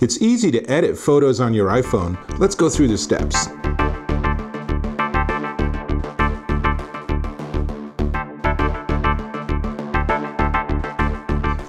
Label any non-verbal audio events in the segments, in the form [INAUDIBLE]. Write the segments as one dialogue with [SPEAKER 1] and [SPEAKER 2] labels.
[SPEAKER 1] It's easy to edit photos on your iPhone. Let's go through the steps.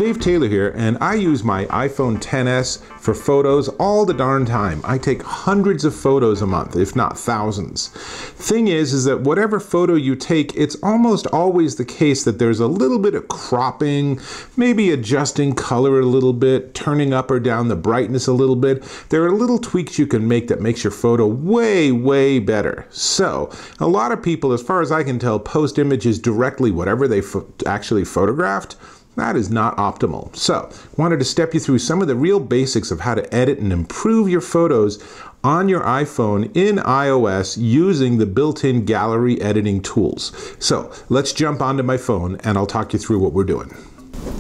[SPEAKER 1] Dave Taylor here, and I use my iPhone XS for photos all the darn time. I take hundreds of photos a month, if not thousands. Thing is, is that whatever photo you take, it's almost always the case that there's a little bit of cropping, maybe adjusting color a little bit, turning up or down the brightness a little bit. There are little tweaks you can make that makes your photo way, way better. So, a lot of people, as far as I can tell, post images directly, whatever they actually photographed. That is not optimal. So, wanted to step you through some of the real basics of how to edit and improve your photos on your iPhone in iOS using the built-in gallery editing tools. So, let's jump onto my phone and I'll talk you through what we're doing.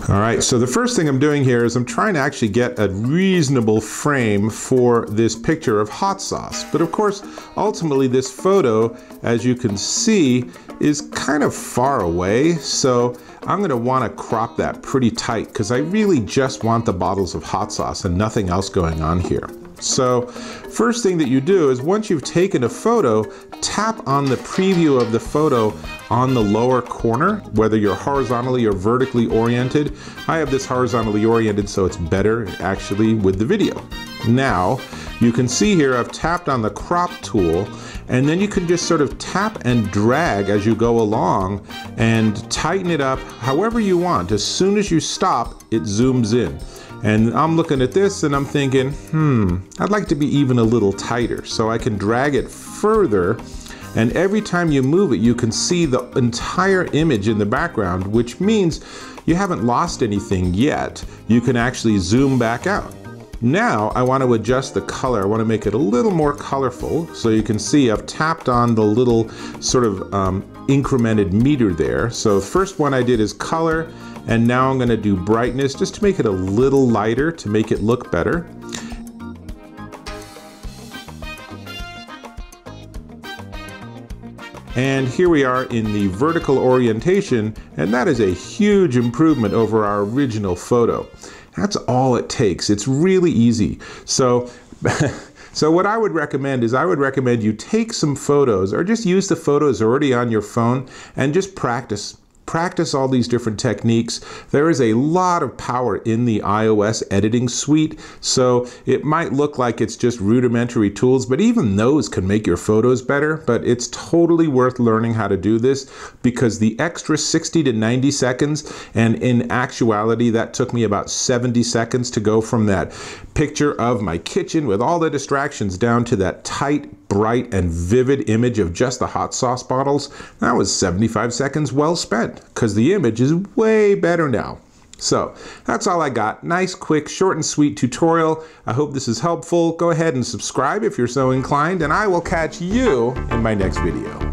[SPEAKER 1] All right, so the first thing I'm doing here is I'm trying to actually get a reasonable frame for this picture of hot sauce. But of course, ultimately this photo, as you can see, is kind of far away. So I'm gonna wanna crop that pretty tight because I really just want the bottles of hot sauce and nothing else going on here. So first thing that you do is once you've taken a photo, tap on the preview of the photo on the lower corner, whether you're horizontally or vertically oriented. I have this horizontally oriented so it's better actually with the video. Now, you can see here I've tapped on the crop tool and then you can just sort of tap and drag as you go along and tighten it up however you want. As soon as you stop, it zooms in. And I'm looking at this and I'm thinking, hmm, I'd like to be even a little tighter. So I can drag it further and every time you move it, you can see the entire image in the background, which means you haven't lost anything yet. You can actually zoom back out. Now I want to adjust the color. I want to make it a little more colorful. So you can see I've tapped on the little sort of um, incremented meter there. So first one I did is color and now I'm going to do brightness just to make it a little lighter to make it look better. And here we are in the vertical orientation, and that is a huge improvement over our original photo. That's all it takes. It's really easy. So, [LAUGHS] so what I would recommend is I would recommend you take some photos or just use the photos already on your phone and just practice practice all these different techniques. There is a lot of power in the iOS editing suite, so it might look like it's just rudimentary tools, but even those can make your photos better. But it's totally worth learning how to do this because the extra 60 to 90 seconds, and in actuality, that took me about 70 seconds to go from that picture of my kitchen with all the distractions down to that tight, bright, and vivid image of just the hot sauce bottles. That was 75 seconds well spent because the image is way better now. So that's all I got. Nice, quick, short and sweet tutorial. I hope this is helpful. Go ahead and subscribe if you're so inclined, and I will catch you in my next video.